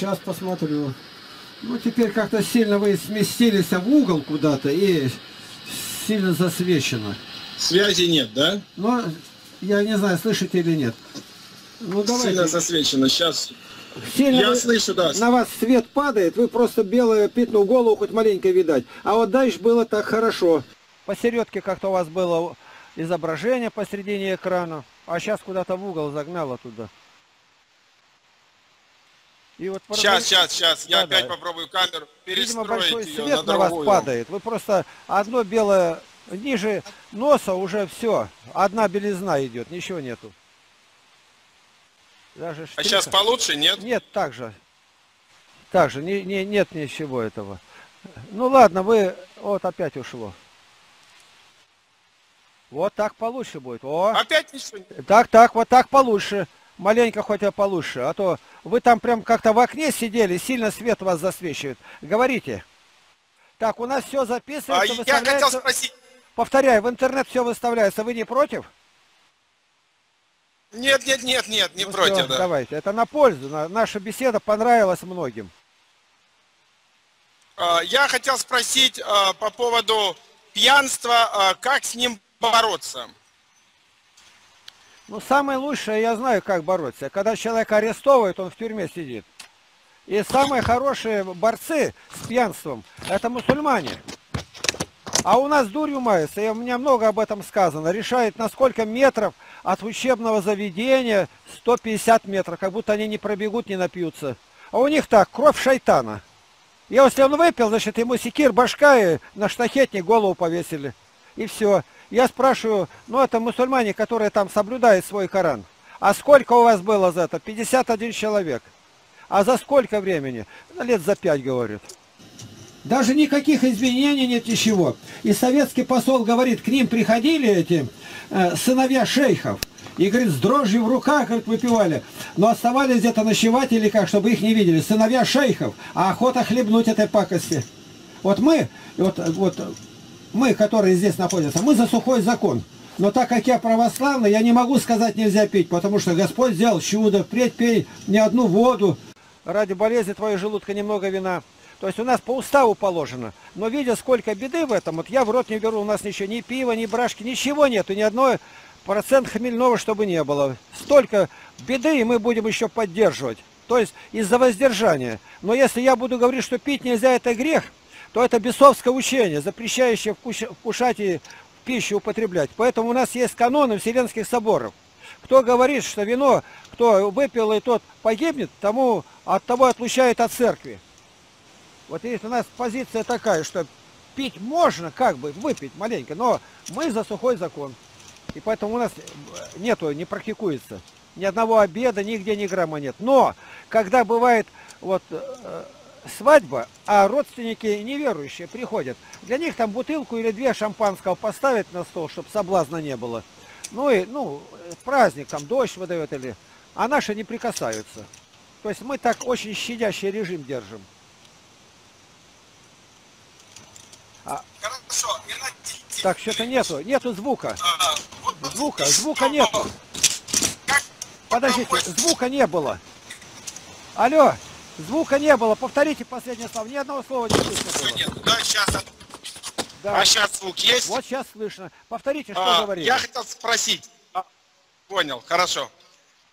сейчас посмотрю. Ну, теперь как-то сильно вы сместились в угол куда-то и сильно засвечено. Связи нет, да? Но я не знаю, слышите или нет. Ну, давайте. Сильно засвечено. Сейчас. Сильно Я вы- слышу, да. На вас свет падает, вы просто белое пятно голову хоть маленько видать. А вот дальше было так хорошо. Посередке как-то у вас было изображение посередине экрана, а сейчас куда-то в угол загнало туда. И вот Сейчас, сейчас, сейчас. Я Да, опять да. попробую камеру Видимо, перестроить большой ее свет на на, вас падает. Вы просто одно белое ниже носа уже все. Одна белизна идет, ничего нету. Даже А сейчас получше, нет? Нет, так же. Так же, не, не, нет ничего этого. Ну ладно, вы... Вот опять ушло. Вот так получше будет. О, Опять ничего не... так, так, вот так получше. Маленько хоть и получше. А то вы там прям как-то в окне сидели, сильно свет вас засвечивает. Говорите. Так, у нас все А записывается, я хотел спросить... Повторяю, в интернет все выставляется. Вы не против? Нет, нет, нет, нет, не Ну против, всё, да. Давайте. Это на пользу. На- Наша беседа понравилась многим. А, Я хотел спросить а, по поводу пьянства, а, как с ним бороться? Ну, самое лучшее, я знаю, как бороться. Когда человека арестовывают, он в тюрьме сидит. И самые хорошие борцы с пьянством – это мусульмане. А у нас дурью маются, и у меня много об этом сказано. Решает, на сколько метров от учебного заведения 150 метров, как будто они не пробегут, не напьются. А у них так, кровь шайтана. И если он выпил, значит, ему секир башка и на штахетник голову повесили. И все. Я спрашиваю, ну это мусульмане, которые там соблюдают свой Коран. А сколько у вас было за это? 51 человек. А за сколько времени? Ну, лет за пять, говорит. Даже никаких изменений нет ничего. И советский посол говорит, к ним приходили эти э, сыновья шейхов. И, говорит, с дрожью в руках, говорит, выпивали. Но оставались где-то ночевать или как, чтобы их не видели. Сыновья шейхов. А охота хлебнуть этой пакости. Вот мы, вот, вот мы, которые здесь находятся, мы за сухой закон. Но так как я православный, я не могу сказать нельзя пить, потому что Господь сделал чудо. Впредь пей не одну воду. Ради болезни твоей желудка немного вина. То есть у нас по уставу положено. Но видя, сколько беды в этом, вот я в рот не беру, у нас ничего, ни пива, ни брашки, ничего нету, ни одной процент хмельного, чтобы не было. Столько беды, и мы будем еще поддерживать. То есть из-за воздержания. Но если я буду говорить, что пить нельзя, это грех, то это бесовское учение, запрещающее вкуш- вкушать и пищу употреблять. Поэтому у нас есть каноны Вселенских соборов. Кто говорит, что вино, кто выпил и тот погибнет, тому от того отлучает от церкви. Вот есть у нас позиция такая, что пить можно, как бы, выпить маленько, но мы за сухой закон. И поэтому у нас э, нету, не практикуется. Ни одного обеда, нигде ни грамма нет. Но, когда бывает вот э, свадьба, а родственники неверующие приходят, для них там бутылку или две шампанского поставить на стол, чтобы соблазна не было. Ну и, ну, праздник, там дождь выдает или... А наши не прикасаются. То есть мы так очень щадящий режим держим. Хорошо, Геннадий, Так, что-то нету, нету звука. а, вот Звука, звука нету. Как Подождите, звука не было. Алло, звука не было. Повторите последнее слово. Ни одного слова не слышно. Нет, да, сейчас. Да. А сейчас звук есть? Вот сейчас слышно. Повторите, что А, говорили. я хотел спросить. А, Понял, хорошо.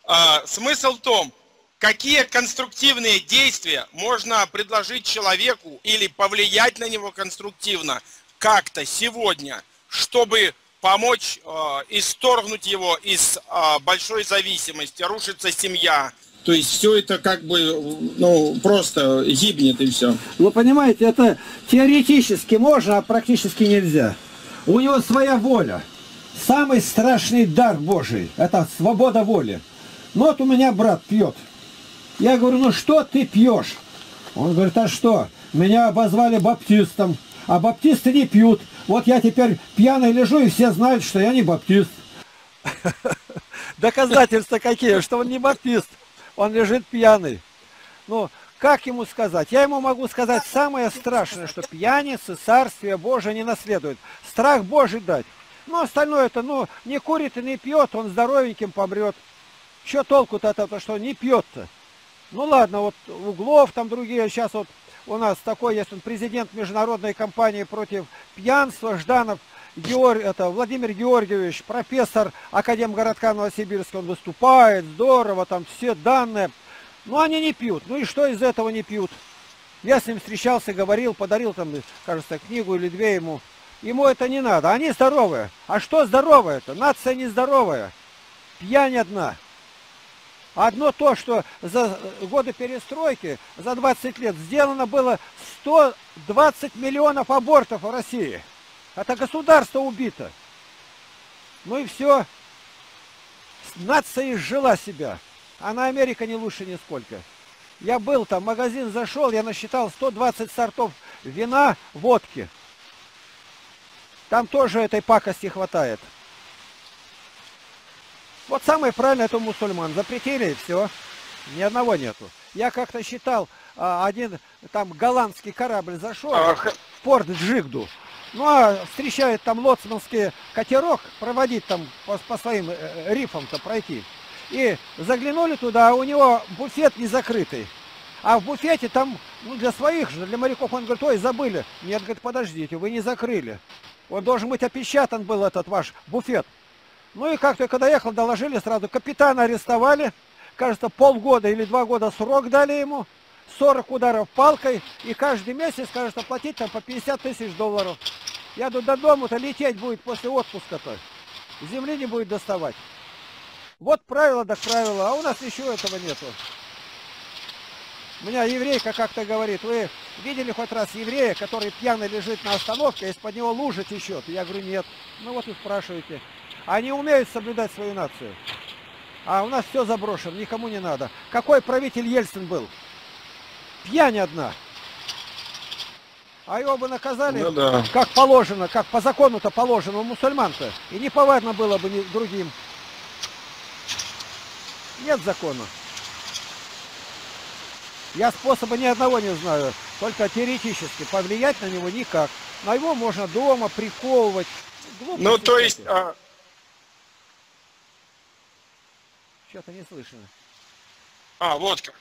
А, смысл в том, какие конструктивные действия можно предложить человеку или повлиять на него конструктивно как-то сегодня, чтобы помочь а, исторгнуть его из а, большой зависимости, рушится семья. То есть все это как бы, ну, просто гибнет и все. Ну, понимаете, это теоретически можно, а практически нельзя. У него своя воля. Самый страшный дар Божий – это свобода воли. Ну, вот у меня брат пьет. Я говорю, ну что ты пьешь? Он говорит, а что? Меня обозвали баптистом, а баптисты не пьют. Вот я теперь пьяный лежу, и все знают, что я не баптист. Доказательства какие, что он не баптист. Он лежит пьяный. Ну, как ему сказать? Я ему могу сказать самое страшное, что пьяницы царствие Божие не наследуют. Страх Божий дать. Ну, остальное это, ну, не курит и не пьет, он здоровеньким помрет. Что толку-то от этого, что не пьет-то? Ну ладно, вот Углов там другие, сейчас вот у нас такой есть он президент международной компании против пьянства, Жданов, Георг, это Владимир Георгиевич, профессор Академгородка Новосибирска, он выступает, здорово, там все данные. Но они не пьют. Ну и что из этого не пьют? Я с ним встречался, говорил, подарил там, кажется, книгу или две ему. Ему это не надо. Они здоровые. А что здоровое-то? Нация нездоровая. Пьянь одна. Одно то, что за годы перестройки, за 20 лет, сделано было 120 миллионов абортов в России. Это государство убито. Ну и все. Нация изжила себя. А на Америка не лучше нисколько. Я был там, магазин зашел, я насчитал 120 сортов вина, водки. Там тоже этой пакости хватает. Вот самое правильное это мусульман. Запретили и все. Ни одного нету. Я как-то считал, а, один там голландский корабль зашел в порт Джигду. Ну а встречает там лоцманский катерок, проводить там по, по своим э, э, рифам-то пройти. И заглянули туда, а у него буфет не закрытый. А в буфете там, ну для своих же, для моряков, он говорит, ой, забыли. Нет, говорит, подождите, вы не закрыли. Он должен быть опечатан был этот ваш буфет. Ну и как только доехал, доложили сразу. Капитана арестовали. Кажется, полгода или два года срок дали ему. 40 ударов палкой. И каждый месяц, кажется, платить там по 50 тысяч долларов. Я до дома-то лететь будет после отпуска-то. Земли не будет доставать. Вот правило да правило. А у нас еще этого нету. У меня еврейка как-то говорит, вы видели хоть раз еврея, который пьяно лежит на остановке, а из-под него лужа течет? Я говорю, нет. Ну вот и спрашиваете. Они умеют соблюдать свою нацию. А у нас все заброшено, никому не надо. Какой правитель Ельцин был? Пьянь одна. А его бы наказали, ну, да. как положено, как по закону-то положено у мусульман-то. И не повадно было бы другим. Нет закона. Я способа ни одного не знаю, только теоретически. Повлиять на него никак. На его можно дома приковывать. Глупости ну, то есть... А... Что-то не слышно. А, вот как.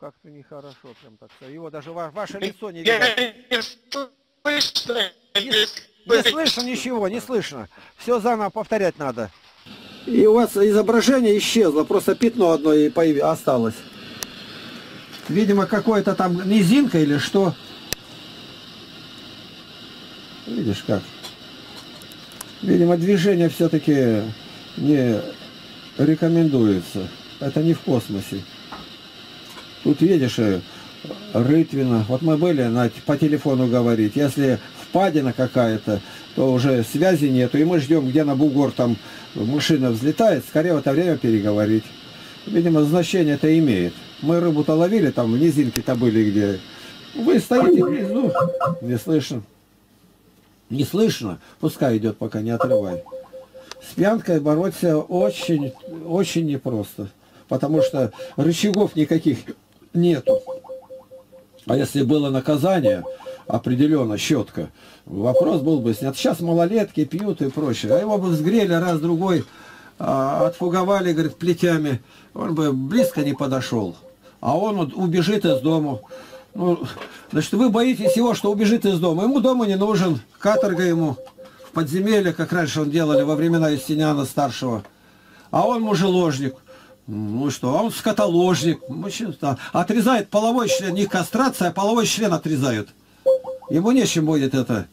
Как-то нехорошо прям так. Его даже ва ваше лицо не видно. Не слышно. Не, не слышно ничего, не слышно. Все заново повторять надо. И у вас изображение исчезло, просто пятно одно и появилось, осталось. Видимо, какое-то там низинка или что. Видишь как. Видимо, движение все-таки не рекомендуется. Это не в космосе. Тут видишь, э, рытвина. Вот мы были на, по телефону говорить. Если впадина какая-то, то уже связи нету. И мы ждем, где на бугор там машина взлетает. Скорее в это время переговорить. Видимо, значение это имеет. Мы рыбу-то ловили, там в низинке-то были где. Вы стоите внизу. Не слышно. Не слышно. Пускай идет, пока не отрывай. С пьянкой бороться очень, очень непросто. Потому что рычагов никаких нету. А если было наказание, определенно, щетка, вопрос был бы снят. Сейчас малолетки пьют и прочее. А его бы взгрели раз-другой, а, отфуговали, говорит, плетями. Он бы близко не подошел а он вот убежит из дома. Ну, значит, вы боитесь его, что убежит из дома. Ему дома не нужен, каторга ему в подземелье, как раньше он делали во времена Юстиниана старшего. А он мужеложник. Ну что, а он скотоложник. Отрезает половой член, не кастрация, а половой член отрезают. Ему нечем будет это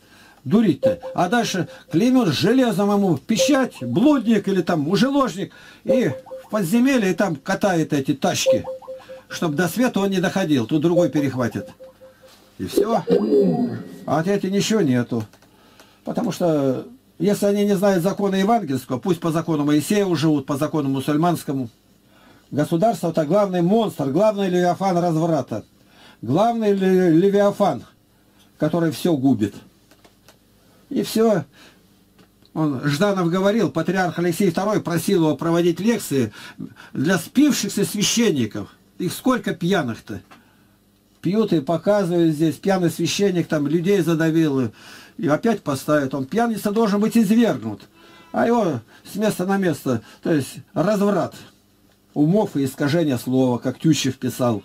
дурить-то. А дальше клеймет железом ему пищать, блудник или там мужеложник, и в подземелье и там катает эти тачки чтобы до света он не доходил, тут другой перехватит. И все. А от эти ничего нету. Потому что, если они не знают закона евангельского, пусть по закону Моисея живут, по закону мусульманскому. Государство это главный монстр, главный левиафан разврата. Главный левиафан, который все губит. И все. Он, Жданов говорил, патриарх Алексей II просил его проводить лекции для спившихся священников. Их сколько пьяных-то? Пьют и показывают здесь. Пьяный священник там людей задавил. И опять поставят. Он пьяница должен быть извергнут. А его с места на место. То есть разврат. Умов и искажения слова, как Тющев писал.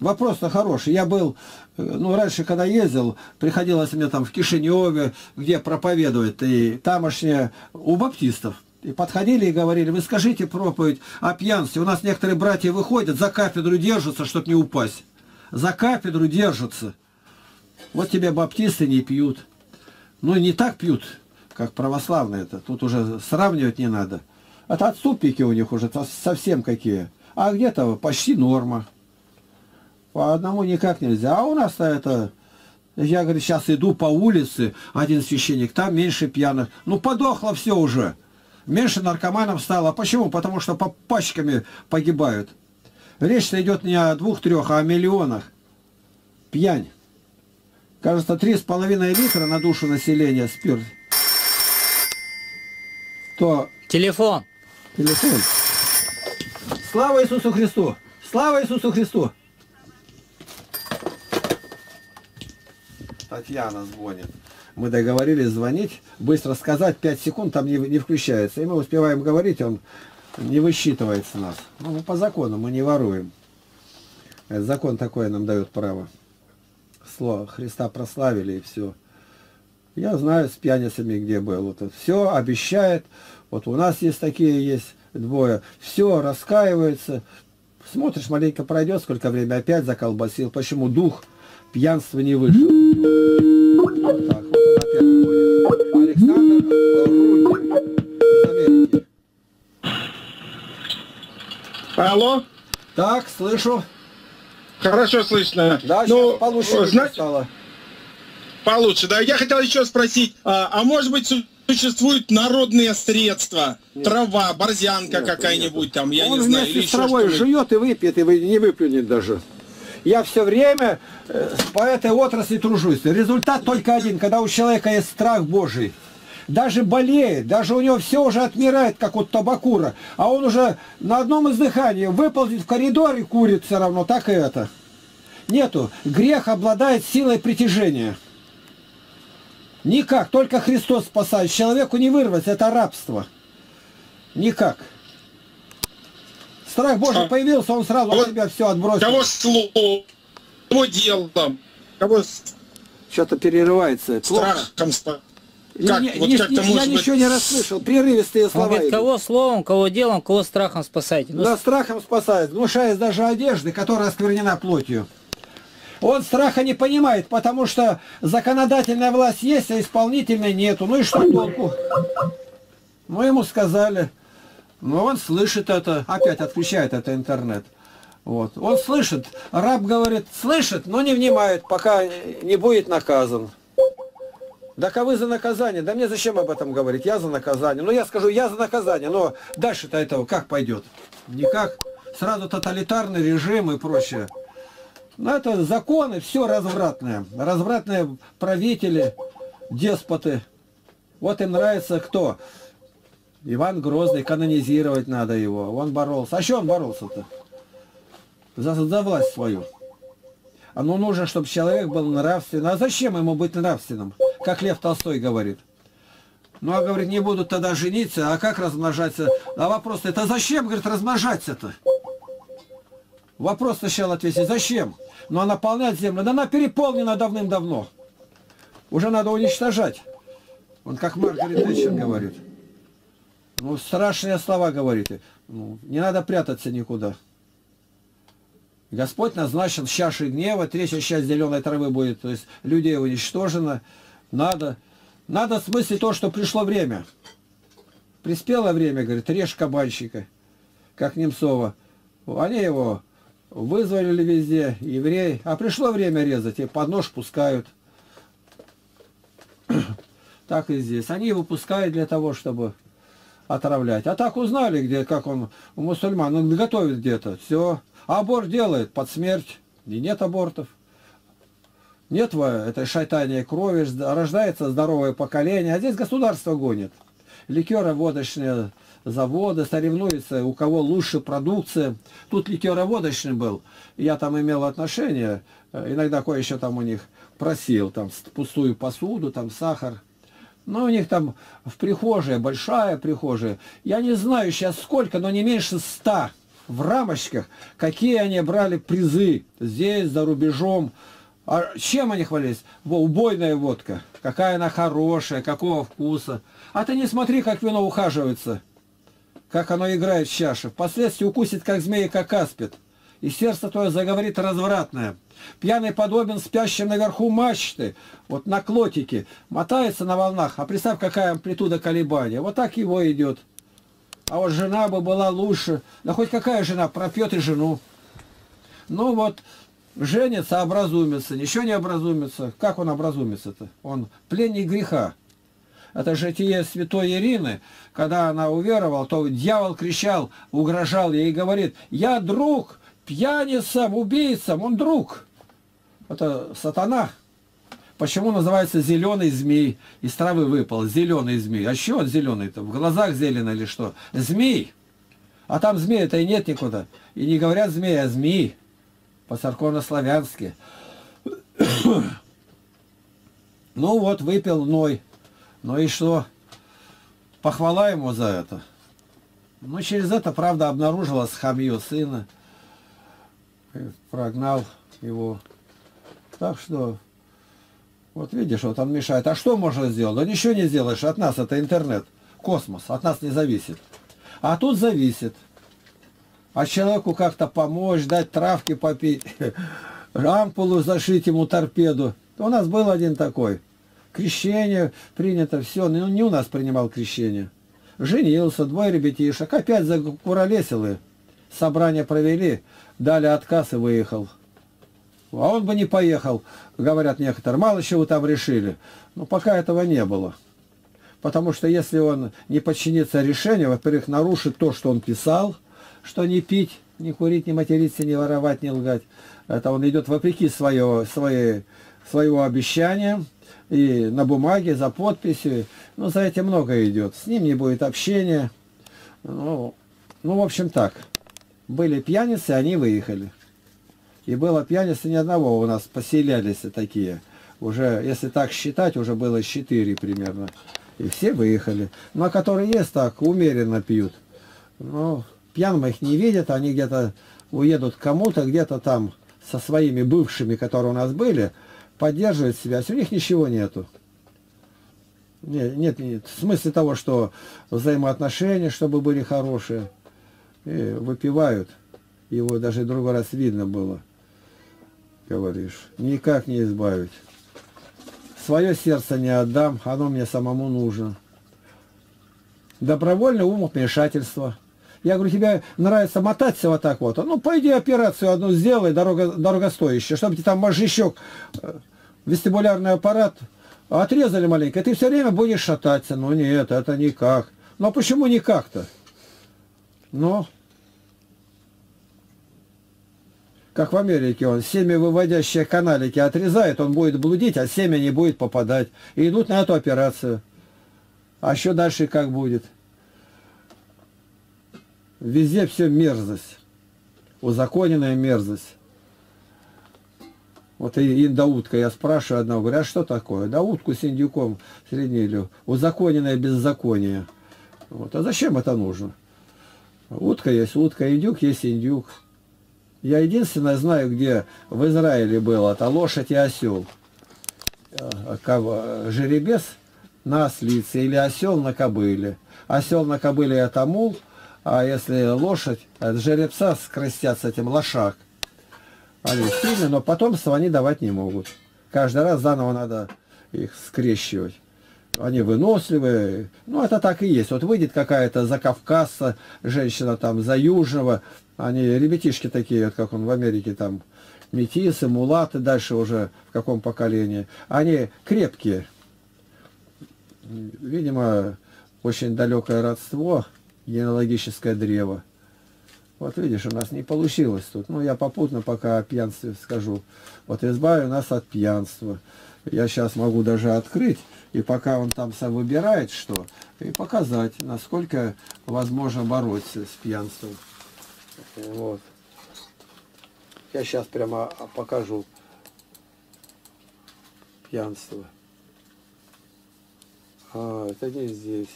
Вопрос-то хороший. Я был, э, ну, раньше, когда ездил, приходилось мне там в Кишиневе, где проповедуют, и тамошнее, у баптистов. И подходили и говорили, вы скажите проповедь о пьянстве. У нас некоторые братья выходят, за кафедру держатся, чтобы не упасть. За кафедру держатся. Вот тебе баптисты не пьют. Ну, не так пьют, как православные это. Тут уже сравнивать не надо. Это отступники у них уже совсем какие. А где-то почти норма. По одному никак нельзя. А у нас-то это... Я, говорю, сейчас иду по улице, один священник, там меньше пьяных. Ну, подохло все уже. Меньше наркоманов стало. Почему? Потому что по пачками погибают. Речь-то идет не о двух-трех, а о миллионах. Пьянь. Кажется, три с половиной литра на душу населения спирт. То... Телефон. Телефон. Слава Иисусу Христу! Слава Иисусу Христу! Татьяна звонит. Мы договорились звонить, быстро сказать, 5 секунд там не, не включается. И мы успеваем говорить, он не высчитывается нас. Ну, по закону мы не воруем. Это закон такой нам дает право. Слово Христа прославили и все. Я знаю с пьяницами, где был. Вот все обещает. Вот у нас есть такие, есть двое. Все раскаивается. Смотришь, маленько пройдет, сколько времени опять заколбасил. Почему дух пьянство не вышел. Вот так, вот он опять ходит. Александр Руди из Америки. Алло? Так, слышу. Хорошо слышно. Да, ну, получше знаете, стало. Получше, да. Я хотел еще спросить, а, а может быть существуют народные средства? Нет. Трава, борзянка какая-нибудь там, я Он не знаю. вместе или с еще травой жует и выпьет, и не выплюнет даже. Я все время э, по этой отрасли тружусь. Результат только один, когда у человека есть страх Божий. Даже болеет, даже у него все уже отмирает, как от табакура. А он уже на одном издыхании выползет в коридор и курит все равно, так и это. Нету. Грех обладает силой притяжения. Никак, только Христос спасает. Человеку не вырваться, это рабство. Никак. Страх Божий А- появился, он сразу от вот себя все отбросил. Кого словом, кого делом, кого с- Что-то перерывается. Страхом Как? не- Вот не- как-то не- я быть- ничего не расслышал. Прерывистые Он слова. говорит, кого словом, кого делом, кого страхом спасайте. Ну, Да, страхом спасает, внушаясь даже одежды, которая осквернена плотью. Он страха не понимает, потому что законодательная власть есть, а исполнительной нету. Ну и что толку? Ну, ему сказали. Ну, он слышит это. Опять отключает это интернет. Вот. Он слышит. Раб говорит, слышит, но не внимает, пока не будет наказан. Да а за наказание. Да мне зачем об этом говорить? Я за наказание. Ну, я скажу, я за наказание. Но дальше-то этого как пойдет? Никак. Сразу тоталитарный режим и прочее. Ну, это законы, все развратное. Развратные правители, деспоты. Вот им нравится кто? Иван Грозный, канонизировать надо его. Он боролся. А что он боролся-то? За, за власть свою. А ну нужно, чтобы человек был нравственным. А зачем ему быть нравственным? Как Лев Толстой говорит. Ну, а говорит, не будут тогда жениться, а как размножаться? А вопрос, это зачем, говорит, размножаться-то? Вопрос сначала ответить, зачем? Ну, а наполнять землю, да она переполнена давным-давно. Уже надо уничтожать. Он как Маргарет Тэтчер говорит. Ну, страшные слова говорите. Ну, не надо прятаться никуда. Господь назначил с чашей гнева, третья часть зеленой травы будет, то есть людей уничтожено. Надо, надо в смысле то, что пришло время. Приспело время, говорит, режь кабанщика, как Немцова. Они его вызволили везде, евреи. А пришло время резать, и под нож пускают. Так и здесь. Они его пускают для того, чтобы отравлять. А так узнали, где, как он у мусульман, он готовит где-то, все. А аборт делает под смерть, и нет абортов. Нет этой шайтания крови, жд- рождается здоровое поколение, а здесь государство гонит. Ликероводочные заводы соревнуются, у кого лучше продукция. Тут ликероводочный был, я там имел отношение, э, иногда кое-еще там у них просил, там пустую посуду, там сахар. Ну, у них там в прихожей, большая прихожая. Я не знаю сейчас сколько, но не меньше ста в рамочках, какие они брали призы здесь, за рубежом. А чем они хвалились? Во, убойная водка. Какая она хорошая, какого вкуса. А ты не смотри, как вино ухаживается. Как оно играет в чаше. Впоследствии укусит, как змея, как аспид. И сердце твое заговорит развратное. Пьяный подобен спящим наверху мачты, вот на клотике, мотается на волнах, а представь, какая амплитуда колебания. Вот так его идет. А вот жена бы была лучше. Да хоть какая жена, пропьет и жену. Ну вот, женится, образумится, ничего не образумится. Как он образумится-то? Он пленник греха. Это житие святой Ирины, когда она уверовала, то дьявол кричал, угрожал ей и говорит, я друг пьяницам, убийцам, он друг. Это сатана. Почему называется зеленый змей? Из травы выпал зеленый змей. А что он зеленый-то? В глазах зелено или что? Змей. А там змея-то и нет никуда. И не говорят змея, а змей. По-церковно-славянски. ну вот, выпил Ной. Ну и что? Похвала ему за это. Ну, через это, правда, обнаружилось хамье сына. Прогнал его. Так что, вот видишь, вот он мешает. А что можно сделать? Да ничего не сделаешь. От нас это интернет, космос. От нас не зависит. А тут зависит. А человеку как-то помочь, дать травки попить, ампулу зашить ему торпеду. У нас был один такой. Крещение принято, все. Но не у нас принимал крещение. Женился, двое ребятишек. Опять закуролесил Собрание провели, дали отказ и выехал. А он бы не поехал, говорят некоторые. Мало чего там решили. Но пока этого не было. Потому что если он не подчинится решению, во-первых, нарушит то, что он писал, что не пить, не курить, не материться, не воровать, не лгать. Это он идет вопреки своего, своей, своего обещания. И на бумаге, за подписью. Ну, за этим много идет. С ним не будет общения. Ну, ну в общем так. Были пьяницы, они выехали. И было пьяницы ни одного у нас, поселялись такие. Уже, если так считать, уже было четыре примерно. И все выехали. А которые есть так, умеренно пьют. Ну, пьяным их не видят, они где-то уедут кому-то, где-то там со своими бывшими, которые у нас были, поддерживают себя. У них ничего нету. Нет, нет, нет. В смысле того, что взаимоотношения, чтобы были хорошие. И выпивают. Его даже другой раз видно было говоришь, никак не избавить. Свое сердце не отдам, оно мне самому нужно. Добровольное умопомешательство. Я говорю, тебе нравится мотаться вот так вот. Ну, пойди операцию одну сделай, дорого, дорогостоящую, чтобы тебе там мозжечок, э, вестибулярный аппарат отрезали маленько. Ты все время будешь шататься. Ну, нет, это никак. Ну, а почему никак-то? Ну, как в Америке, он семя выводящие каналики отрезает, он будет блудить, а семя не будет попадать. И идут на эту операцию. А что дальше как будет? Везде все мерзость. Узаконенная мерзость. Вот и индаутка, я спрашиваю одного, говорю, а что такое? Да утку с индюком среднили. Узаконенное беззаконие. Вот. А зачем это нужно? Утка есть утка, индюк есть индюк. Я единственное знаю, где в Израиле было, это лошадь и осел. Э, жеребец на ослице или осел на кобыле. Осел на кобыле это мул, а если лошадь, от жеребца скрестят с этим лошак. Они сильны, но потомство они давать не могут. Каждый раз заново надо их скрещивать. Они выносливые. Ну, это так и есть. Вот выйдет какая-то за Кавказа женщина там, за Южного, они ребятишки такие, вот как он в Америке там, метисы, мулаты, дальше уже в каком поколении. Они крепкие. Видимо, очень далекое родство, генеалогическое древо. Вот видишь, у нас не получилось тут. Ну, я попутно пока о пьянстве скажу. Вот избави нас от пьянства. Я сейчас могу даже открыть, и пока он там сам выбирает что, и показать, насколько возможно бороться с пьянством. Вот. Я сейчас прямо покажу пьянство. А, это не здесь.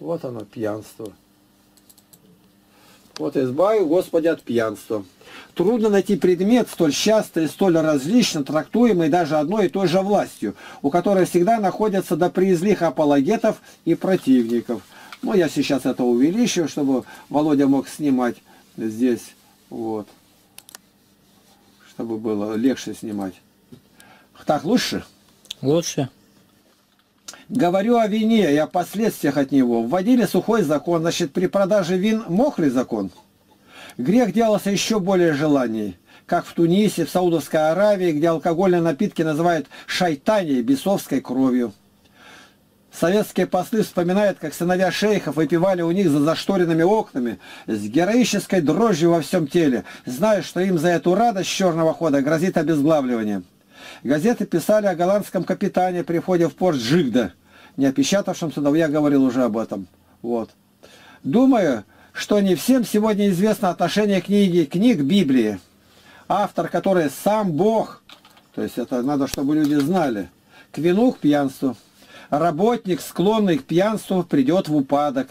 Вот оно, пьянство. Вот избавил Господи от пьянства. Трудно найти предмет, столь часто и столь различно трактуемый даже одной и той же властью, у которой всегда находятся до приизлих апологетов и противников. Ну, я сейчас это увеличу, чтобы Володя мог снимать здесь, вот, чтобы было легче снимать. Так лучше? Лучше. Говорю о вине и о последствиях от него. Вводили сухой закон, значит, при продаже вин мокрый закон. Грех делался еще более желаний, как в Тунисе, в Саудовской Аравии, где алкогольные напитки называют шайтани, бесовской кровью. Советские послы вспоминают, как сыновья шейхов выпивали у них за зашторенными окнами с героической дрожью во всем теле, зная, что им за эту радость черного хода грозит обезглавливание. Газеты писали о голландском капитане при входе в порт Жигда, не опечатавшемся, но я говорил уже об этом. Вот. Думаю, что не всем сегодня известно отношение книги, книг Библии. Автор, который сам Бог, то есть это надо, чтобы люди знали, к вину, к пьянству. Работник, склонный к пьянству, придет в упадок.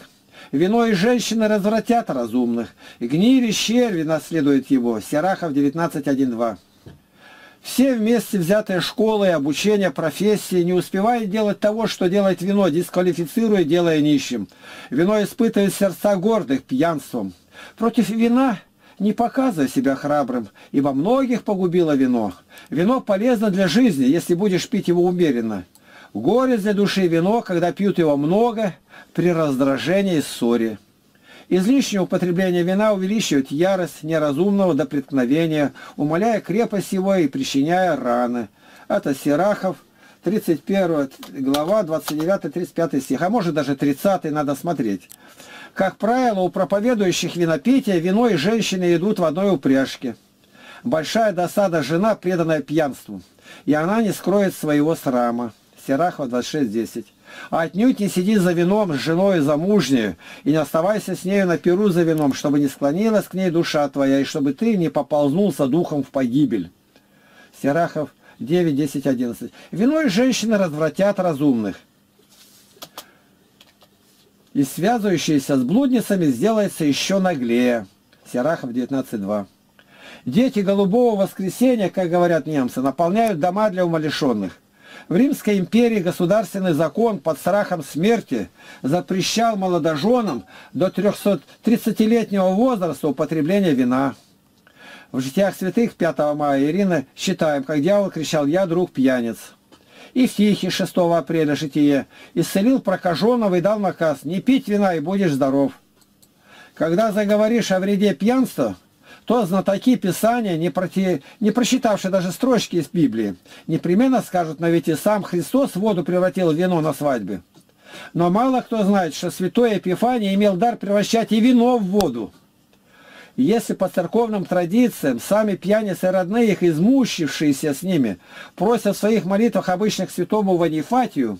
Вино и женщины развратят разумных. Гнили черви наследует его. Серахов 19.1.2. Все вместе взятые школы, обучение, профессии не успевают делать того, что делает вино, дисквалифицируя, делая нищим. Вино испытывает сердца гордых пьянством. Против вина не показывай себя храбрым, ибо многих погубило вино. Вино полезно для жизни, если будешь пить его умеренно. Горе для души вино, когда пьют его много, при раздражении и ссоре. Излишнее употребление вина увеличивает ярость неразумного до преткновения, умаляя крепость его и причиняя раны. Это Сирахов, 31 глава, 29-35 стих, а может даже 30 надо смотреть. Как правило, у проповедующих винопития вино и женщины идут в одной упряжке. Большая досада жена, преданная пьянству, и она не скроет своего срама. Сирахова 26.10. А отнюдь не сиди за вином с женой замужней, и не оставайся с нею на перу за вином, чтобы не склонилась к ней душа твоя, и чтобы ты не поползнулся духом в погибель. Серахов 9, 10, 11. Вино и женщины развратят разумных. И связывающиеся с блудницами сделается еще наглее. Серахов 19.2. Дети голубого воскресенья, как говорят немцы, наполняют дома для умалишенных. В Римской империи государственный закон под страхом смерти запрещал молодоженам до 330-летнего возраста употребление вина. В житиях святых 5 мая Ирина считаем, как дьявол кричал «Я друг пьяниц». И в Тихе 6 апреля житие исцелил прокаженного и дал наказ «Не пить вина и будешь здоров». Когда заговоришь о вреде пьянства – то знатоки Писания, не, проти... не прочитавшие даже строчки из Библии, непременно скажут, но ведь и сам Христос воду превратил в вино на свадьбе. Но мало кто знает, что святой Епифаний имел дар превращать и вино в воду. Если по церковным традициям сами пьяницы родные их, измучившиеся с ними, просят в своих молитвах обычных святому Ванифатию,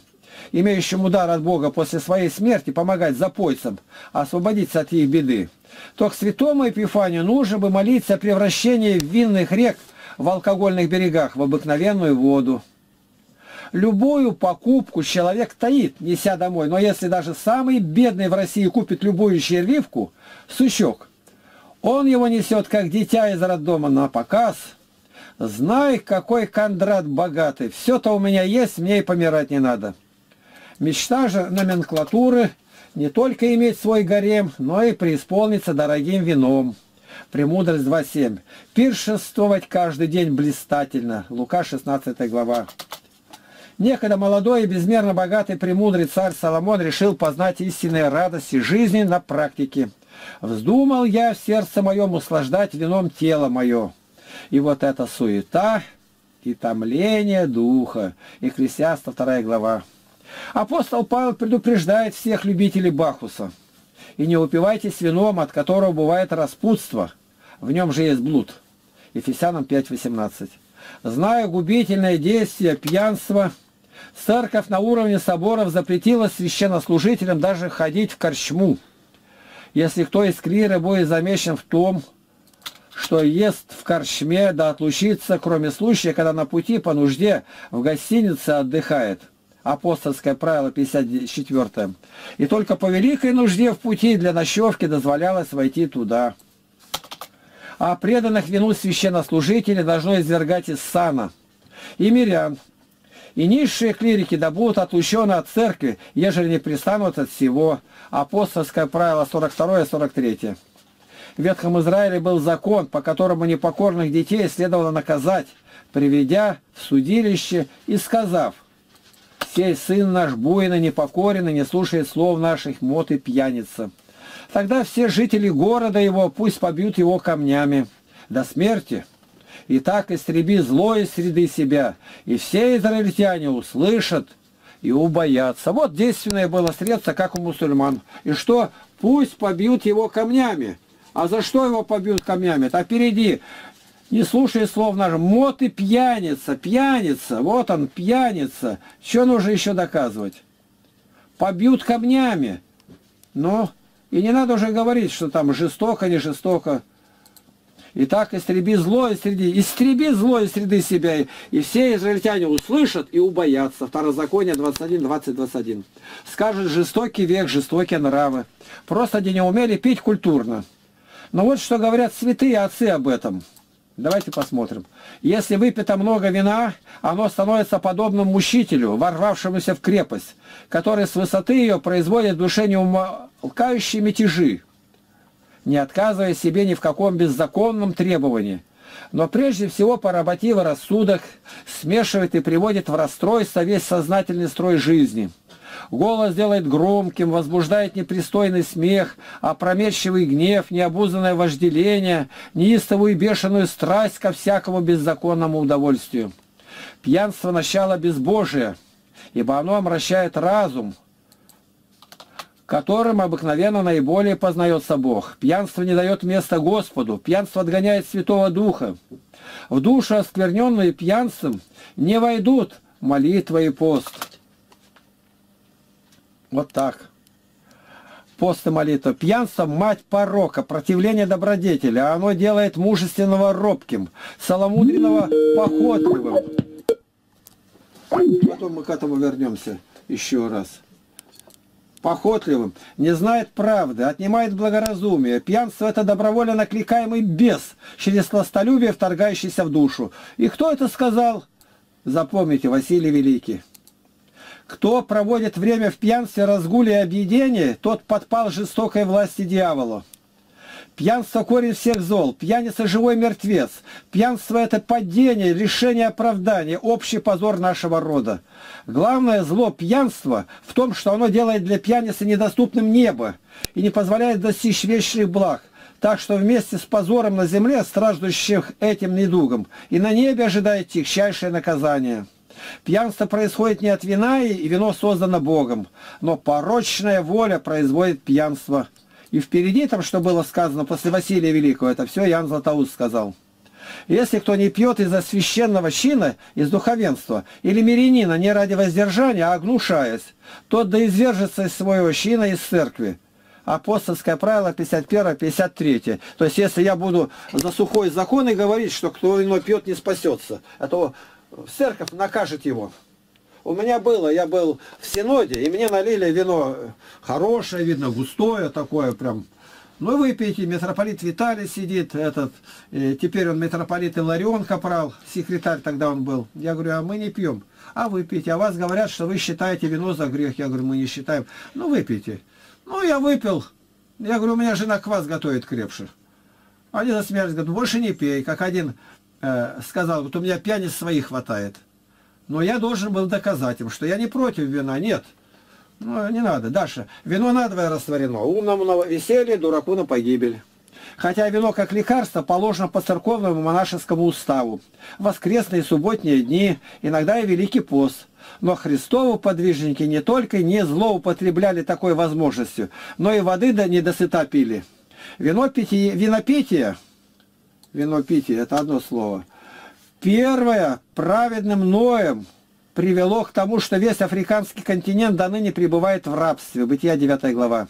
имеющему дар от Бога после своей смерти помогать запойцам, освободиться от их беды, то к святому Епифанию нужно бы молиться о превращении винных рек в алкогольных берегах в обыкновенную воду. Любую покупку человек таит, неся домой, но если даже самый бедный в России купит любую червивку, сучок, он его несет, как дитя из роддома, на показ. Знай, какой Кондрат богатый, все-то у меня есть, мне и помирать не надо. Мечта же номенклатуры – не только иметь свой гарем, но и преисполниться дорогим вином. Премудрость 2.7. Пиршествовать каждый день блистательно. Лука 16 глава. Некогда молодой и безмерно богатый премудрый царь Соломон решил познать истинные радости жизни на практике. «Вздумал я в сердце моем услаждать вином тело мое». И вот эта суета и томление духа. Экклесиаста 2 глава. Апостол Павел предупреждает всех любителей Бахуса. И не упивайтесь вином, от которого бывает распутство. В нем же есть блуд. Ефесянам 5.18. Зная губительное действие пьянства, церковь на уровне соборов запретила священнослужителям даже ходить в корчму. Если кто из клира будет замечен в том, что ест в корчме, да отлучится, кроме случая, когда на пути по нужде в гостинице отдыхает. Апостольское правило 54. И только по великой нужде в пути для ночевки дозволялось войти туда. А преданных вину священнослужителей должно извергать из сана. И мирян, и низшие клирики да будут отлучены от церкви, ежели не пристанут от всего. Апостольское правило 42 и 43. В Ветхом Израиле был закон, по которому непокорных детей следовало наказать, приведя в судилище и сказав – Сей сын наш буйно непокорен и не слушает слов наших, мот и пьяница. Тогда все жители города его пусть побьют его камнями до смерти. И так истреби зло из среды себя, и все израильтяне услышат и убоятся. Вот действенное было средство, как у мусульман. И что? Пусть побьют его камнями. А за что его побьют камнями? Так впереди не слушай слов наших. Мот и пьяница, пьяница, вот он, пьяница. Что нужно еще доказывать? Побьют камнями. Ну, и не надо уже говорить, что там жестоко, не жестоко. Итак, истреби зло из среды, истреби зло из среды себя, и все израильтяне услышат и убоятся. Второзаконие 21, 20, 21. Скажет жестокий век, жестокие нравы. Просто они не умели пить культурно. Но вот что говорят святые отцы об этом. Давайте посмотрим. Если выпито много вина, оно становится подобным мучителю, ворвавшемуся в крепость, который с высоты ее производит в душе неумолкающие мятежи, не отказывая себе ни в каком беззаконном требовании. Но прежде всего поработив рассудок, смешивает и приводит в расстройство весь сознательный строй жизни – Голос делает громким, возбуждает непристойный смех, опрометчивый гнев, необузанное вожделение, неистовую и бешеную страсть ко всякому беззаконному удовольствию. Пьянство – начало безбожия, ибо оно омращает разум, которым обыкновенно наиболее познается Бог. Пьянство не дает места Господу, пьянство отгоняет Святого Духа. В душу, оскверненную пьянством, не войдут молитва и пост. Вот так. Пост и молитва. Пьянство – мать порока, противление добродетели. А оно делает мужественного робким, соломудренного походливым. Потом мы к этому вернемся еще раз. Похотливым, не знает правды, отнимает благоразумие. Пьянство – это добровольно накликаемый бес, через сластолюбие вторгающийся в душу. И кто это сказал? Запомните, Василий Великий. Кто проводит время в пьянстве, разгуле и объедении, тот подпал жестокой власти дьяволу. Пьянство – корень всех зол, пьяница – живой мертвец. Пьянство – это падение, лишение оправдания, общий позор нашего рода. Главное зло пьянства в том, что оно делает для пьяницы недоступным небо и не позволяет достичь вечных благ. Так что вместе с позором на земле, страждущих этим недугом, и на небе ожидает тихчайшее наказание. Пьянство происходит не от вина, и вино создано Богом, но порочная воля производит пьянство. И впереди там, что было сказано после Василия Великого, это все Ян Златоуст сказал. Если кто не пьет из-за священного чина, из духовенства, или мирянина не ради воздержания, а огнушаясь, тот да извержется из своего чина из церкви. Апостольское правило 51-53. То есть, если я буду за сухой закон и говорить, что кто иной пьет, не спасется, а то церковь накажет его. У меня было, я был в Синоде, и мне налили вино хорошее, видно, густое такое прям. Ну, выпейте, митрополит Виталий сидит, этот, э, теперь он митрополит Иларион Капрал, секретарь тогда он был. Я говорю, а мы не пьем. А выпейте, а вас говорят, что вы считаете вино за грех. Я говорю, мы не считаем. Ну, выпейте. Ну, я выпил. Я говорю, у меня жена квас готовит крепше. Они засмеялись, говорят, больше не пей. Как один э, сказал, вот у меня пьяниц своих хватает. Но я должен был доказать им, что я не против вина, нет. Ну, не надо. Дальше. Вино надвое растворено. Умному на веселье, дураку на погибель. Хотя вино как лекарство положено по церковному монашескому уставу. Воскресные и субботние дни, иногда и Великий пост. Но Христову подвижники не только не злоупотребляли такой возможностью, но и воды да не досыта пили. Вино питье, винопитие – вино пить, это одно слово. Первое, праведным Ноем привело к тому, что весь африканский континент до ныне пребывает в рабстве. Бытия 9 глава.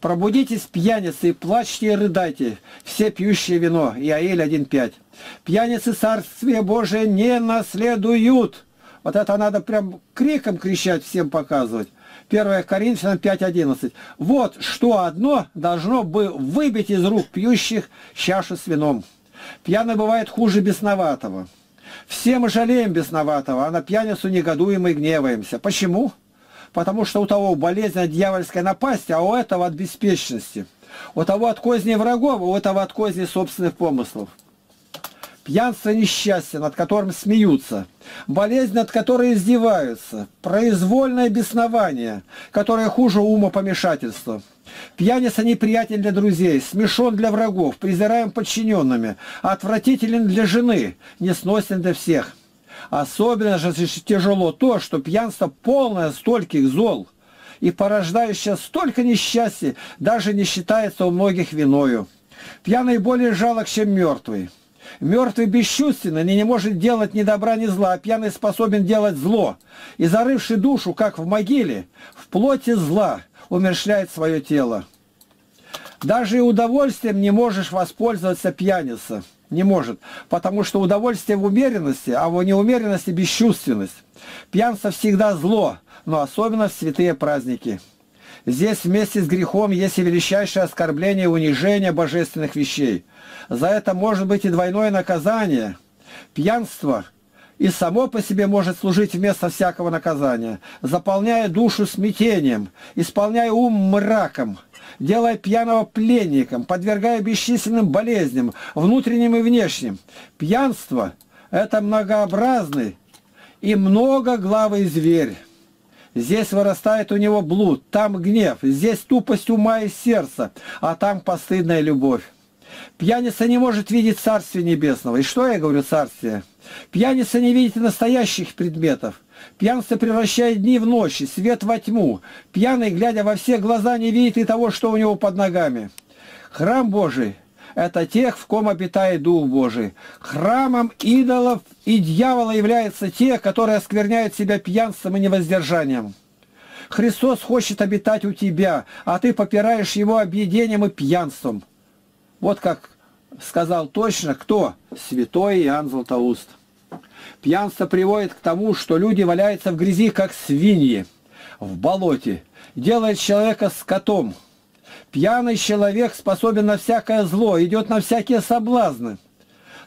«Пробудитесь, пьяницы, и плачьте и рыдайте, все пьющие вино». Иаиль 1.5. «Пьяницы Царствие Божие не наследуют». Вот это надо прям криком кричать, всем показывать. 1 Коринфянам 5.11. Вот что одно должно бы выбить из рук пьющих чашу с вином. Пьяный бывает хуже бесноватого. Все мы жалеем бесноватого, а на пьяницу негодуем и гневаемся. Почему? Потому что у того болезнь от дьявольской напасти, а у этого от беспечности. У того от козни врагов, а у этого от козни собственных помыслов. Пьянство – несчастье, над которым смеются. Болезнь, над которой издеваются. Произвольное беснование, которое хуже ума помешательства. Пьяница неприятен для друзей, смешон для врагов, презираем подчиненными, отвратителен для жены, несносен для всех. Особенно же тяжело то, что пьянство полное стольких зол и порождающее столько несчастья даже не считается у многих виною. Пьяный более жалок, чем мертвый. Мертвый бесчувственно, не, не может делать ни добра, ни зла, а пьяный способен делать зло. И зарывший душу, как в могиле, в плоти зла, умершляет свое тело. Даже и удовольствием не можешь воспользоваться пьяница. Не может. Потому что удовольствие в умеренности, а в неумеренности бесчувственность. Пьянство всегда зло, но особенно в святые праздники. Здесь вместе с грехом есть и величайшее оскорбление и унижение божественных вещей. За это может быть и двойное наказание. Пьянство и само по себе может служить вместо всякого наказания, заполняя душу смятением, исполняя ум мраком, делая пьяного пленником, подвергая бесчисленным болезням, внутренним и внешним. Пьянство – это многообразный и многоглавый зверь. Здесь вырастает у него блуд, там гнев, здесь тупость ума и сердца, а там постыдная любовь. Пьяница не может видеть Царствие Небесного. И что я говорю Царствие? Пьяница не видит настоящих предметов. Пьянство превращает дни в ночи, свет во тьму. Пьяный, глядя во все глаза, не видит и того, что у него под ногами. Храм Божий – это тех, в ком обитает Дух Божий. Храмом идолов и дьявола являются те, которые оскверняют себя пьянством и невоздержанием. Христос хочет обитать у тебя, а ты попираешь его объедением и пьянством. Вот как сказал точно кто? Святой Иоанн Златоуст. Пьянство приводит к тому, что люди валяются в грязи, как свиньи, в болоте, делает человека скотом. Пьяный человек способен на всякое зло, идет на всякие соблазны.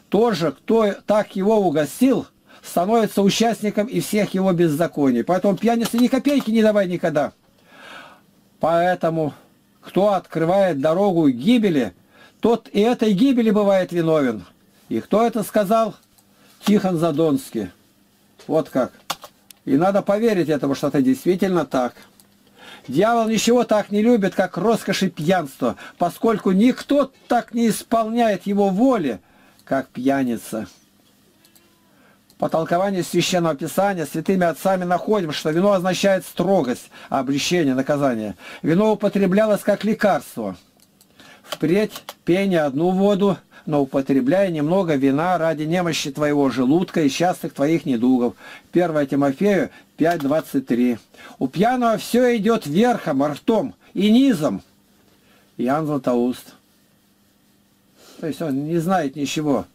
Тот же, кто так его угостил, становится участником и всех его беззаконий. Поэтому пьянице ни копейки не давай никогда. Поэтому, кто открывает дорогу гибели, тот и этой гибели бывает виновен. И кто это сказал? Тихон Задонский. Вот как. И надо поверить этому, что это действительно так. Дьявол ничего так не любит, как роскошь и пьянство, поскольку никто так не исполняет его воли, как пьяница. По толкованию Священного Писания святыми отцами находим, что вино означает строгость, обличение, наказание. Вино употреблялось как лекарство – Впредь пей не одну воду, но употребляй немного вина ради немощи твоего желудка и частых твоих недугов. 1 Тимофею 5.23. У пьяного все идет верхом, ртом и низом. Иоанн Златоуст. То есть он не знает ничего.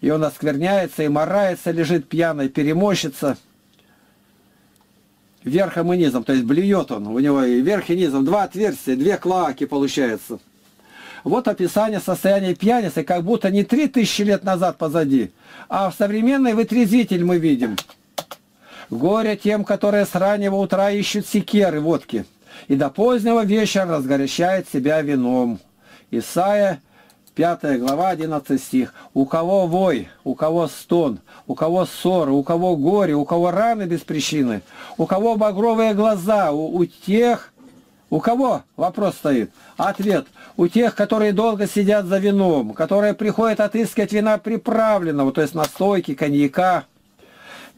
И он оскверняется и морается, лежит пьяный, перемощится верхом и низом. То есть блюет он. У него и верх и низом. Два отверстия, две клаки получается. Вот описание состояния пьяницы, как будто не три тысячи лет назад позади, а в современный вытрезвитель мы видим. Горе тем, которые с раннего утра ищут секеры, водки, и до позднего вечера разгорячает себя вином. Исайя 5 глава, 11 стих. «У кого вой, у кого стон, у кого ссор, у кого горе, у кого раны без причины, у кого багровые глаза, у, у тех, у кого? Вопрос стоит. Ответ. У тех, которые долго сидят за вином, которые приходят отыскать вина приправленного, то есть настойки, коньяка.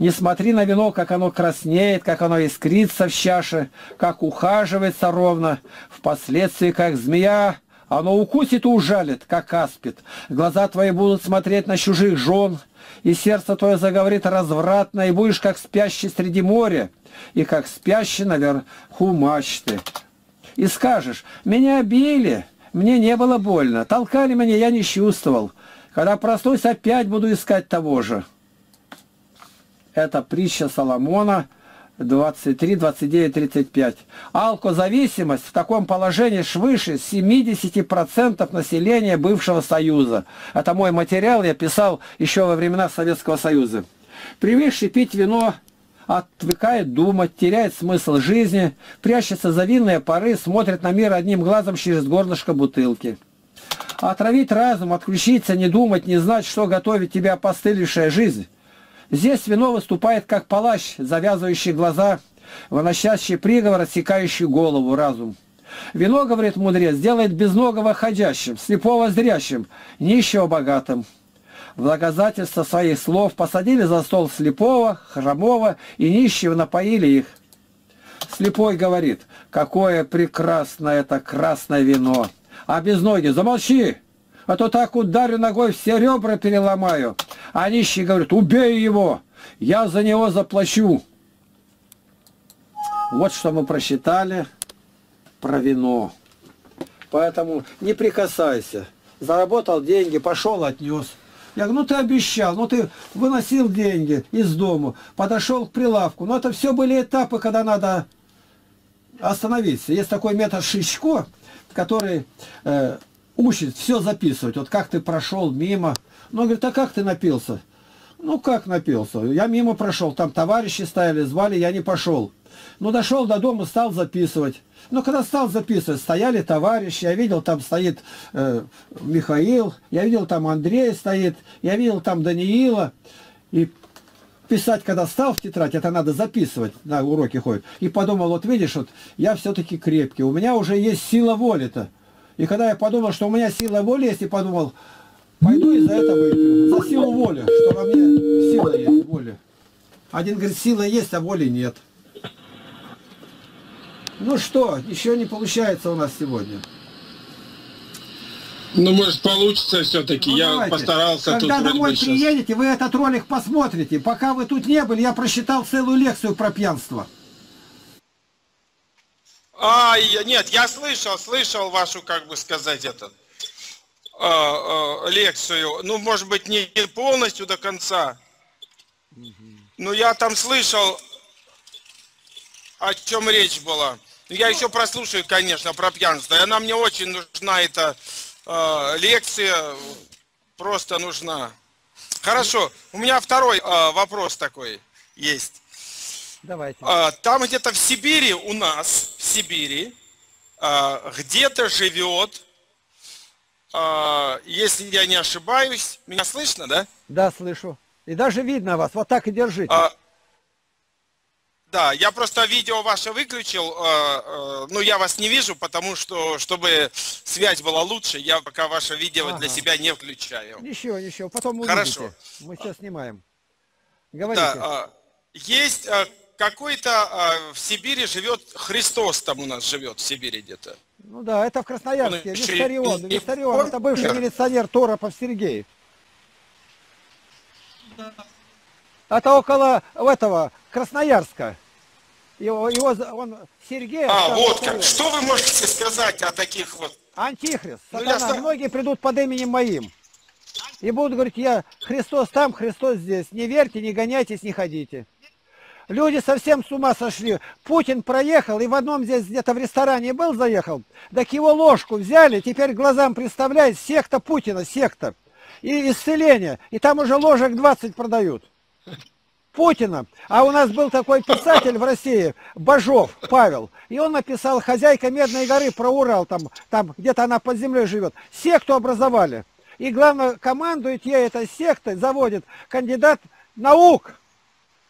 Не смотри на вино, как оно краснеет, как оно искрится в чаше, как ухаживается ровно, впоследствии, как змея, Оно укусит и ужалит, как аспид. Глаза твои будут смотреть на чужих жен, и сердце твое заговорит развратно, и будешь как спящий среди моря, и как спящий наверху мачты. И скажешь, меня били, мне не было больно, толкали меня, я не чувствовал. Когда проснусь, опять буду искать того же. Это притча Соломона, 23, 29, 35. Алкозависимость в таком положении свыше 70% населения бывшего Союза. Это мой материал, я писал еще во времена Советского Союза. Привыкший пить вино, отвыкает думать, теряет смысл жизни, прячется за винные поры, смотрит на мир одним глазом через горлышко бутылки. Отравить разум, отключиться, не думать, не знать, что готовит тебя постылившая жизнь. Здесь вино выступает как палач, завязывающий глаза, выносящий приговор, отсекающий голову, разум. Вино, говорит мудрец, делает безногого ходящим, слепого зрящим, нищего богатым. В доказательство своих слов посадили за стол слепого, хромого и нищего напоили их. Слепой говорит, какое прекрасное это красное вино. А без ноги, замолчи, а то так ударю ногой, все ребра переломаю. А нищий говорит, убей его, я за него заплачу. Вот что мы просчитали про вино. Поэтому не прикасайся. Заработал деньги, пошел, отнес. Я говорю, ну ты обещал, ну ты выносил деньги из дома, подошел к прилавку. Но это все были этапы, когда надо остановиться. Есть такой метод Шичко, который э, учит все записывать. Вот как ты прошел мимо. Ну, говорит, а как ты напился? Ну, как напился? Я мимо прошел, там товарищи стояли, звали, я не пошел. Ну, дошел до дома, стал записывать. Но когда стал записывать, стояли товарищи, я видел, там стоит э, Михаил, я видел, там Андрей стоит, я видел, там Даниила. И писать, когда стал в тетрадь, это надо записывать, на уроки ходит. И подумал, вот видишь, вот я все-таки крепкий, у меня уже есть сила воли-то. И когда я подумал, что у меня сила воли есть, и подумал, пойду и за это выпью. За силу воли, что во мне сила есть, воля. Один говорит, сила есть, а воли нет. Ну что, еще не получается у нас сегодня. Ну, может, получится все-таки. Ну, я давайте. постарался Когда тут домой приедете, вы этот ролик посмотрите. Пока вы тут не были, я просчитал целую лекцию про пьянство. А, нет, я слышал, слышал вашу, как бы сказать, этот э, э, лекцию. Ну, может быть, не полностью до конца. Но я там слышал, о чем речь была. Я еще прослушаю, конечно, про пьянство. И она мне очень нужна, эта э, лекция. Просто нужна. Хорошо. У меня второй э, вопрос такой есть. Давайте. А, Там где-то в Сибири у нас, в Сибири, а, где-то живет, а, если я не ошибаюсь, меня слышно, да? Да, слышу. И даже видно вас. Вот так и держите. А, Да, я просто видео ваше выключил, а, а, ну я вас не вижу, потому что, чтобы связь была лучше, я пока ваше видео Ага. для себя не включаю. Ничего, ничего. Потом Хорошо. увидите. Мы сейчас снимаем. Говорите. Да, а, есть а, какой-то а, в Сибири живет, Христос там у нас живет в Сибири где-то. Ну да, это в Красноярске. Он и- Виссарион. и- Виссарион. Это бывший милиционер Торопов Сергей. Это около этого Красноярска. Его, его он Сергей. А, вот как. Что вы можете сказать о таких вот? Антихрист, Ну, я Многие придут под именем моим. И будут говорить, я Христос там, Христос здесь. Не верьте, не гоняйтесь, не ходите. Люди совсем с ума сошли. Путин проехал и в одном здесь где-то в ресторане был, заехал. Так его ложку взяли, теперь глазам представляет секта Путина, секта. И исцеление. И там уже ложек 20 продают. Путина. А у нас был такой писатель в России, Бажов Павел. И он написал «Хозяйка Медной горы» про Урал, там, там где-то она под землей живет. Секту образовали. И главное, командует ей этой сектой, заводит кандидат наук.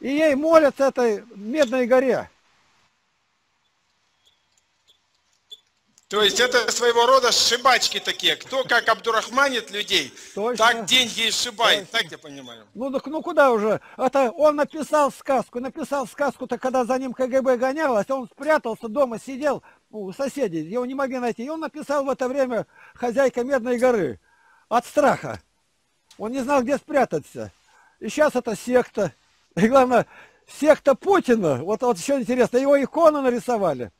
И ей молятся этой Медной горе. То есть это своего рода сшибачки такие. Кто как обдурахманит людей, Точно. так деньги и сшибает. Точно. Так я понимаю. Ну, так, ну куда уже? Это он написал сказку. Написал сказку-то, когда за ним КГБ гонялось, он спрятался дома, сидел, у соседей, его не могли найти. И он написал в это время хозяйка Медной горы от страха. Он не знал, где спрятаться. И сейчас это секта. И главное, секта Путина. Вот, вот еще интересно, его икону нарисовали.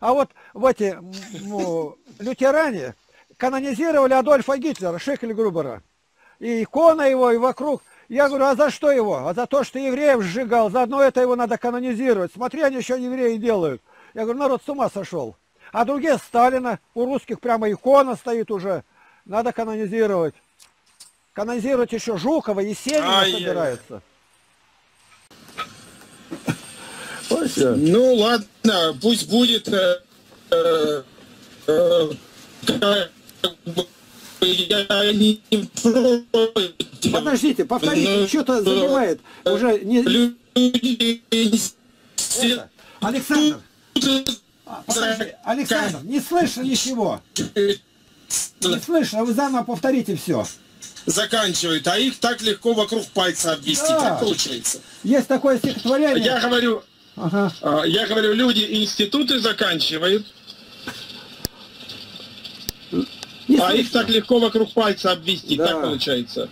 А вот в эти ну, лютеране канонизировали Адольфа Гитлера, Шекель Грубера. И икона его, и вокруг. Я говорю, а за что его? А за то, что евреев сжигал. Заодно это его надо канонизировать. Смотри, они еще евреи делают. Я говорю, народ с ума сошел. А другие Сталина, у русских прямо икона стоит уже. Надо канонизировать. Канонизировать еще Жукова, Есенина Ай-яй-яй. Собирается. Ну ладно, пусть будет. э, э, я не против. Подождите, повторите, Ну, что-то занимает. Уже не... Люди Это, Александр, а, подожди, Александр, не слышно ничего. Не слышно, вы заново повторите все. заканчивают, а их так легко вокруг пальца обвести. Да. Так получается. Есть такое стихотворение. Я говорю, Ага. а, я говорю, люди институты заканчивают, Не а их слышно. так легко вокруг пальца обвести. Да. Так получается.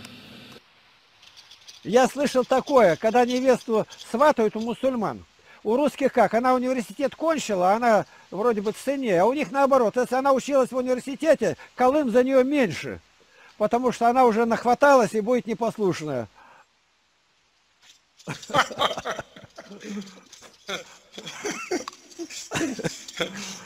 Я слышал такое, когда невесту сватают у мусульман. У русских как? Она университет кончила, она вроде бы ценнее, а у них наоборот. Если она училась в университете, колым за нее меньше. Потому что она уже нахваталась и будет непослушная.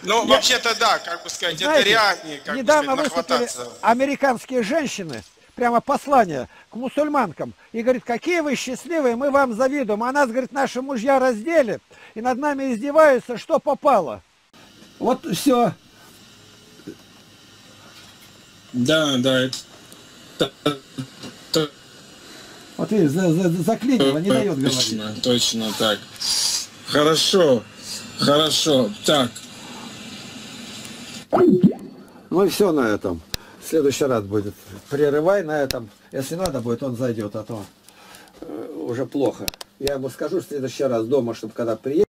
Ну, вообще-то да, как бы сказать, это Знаете, реальнее, как бы недавно сказать, выступили нахвататься. американские женщины, прямо послание к мусульманкам, и говорит, какие вы счастливые, мы вам завидуем. А нас, говорит, наши мужья раздели, и над нами издеваются, что попало. Вот все. Да, да. Это, это Вот видишь, за- за- заклинило, не дает говорить. точно, точно так. Хорошо, хорошо. Так, Ну и все на этом. Следующий раз будет. Прерывай на этом. Если надо будет, он зайдет, а то э, уже плохо. Я ему скажу в следующий раз дома, чтобы когда приедет.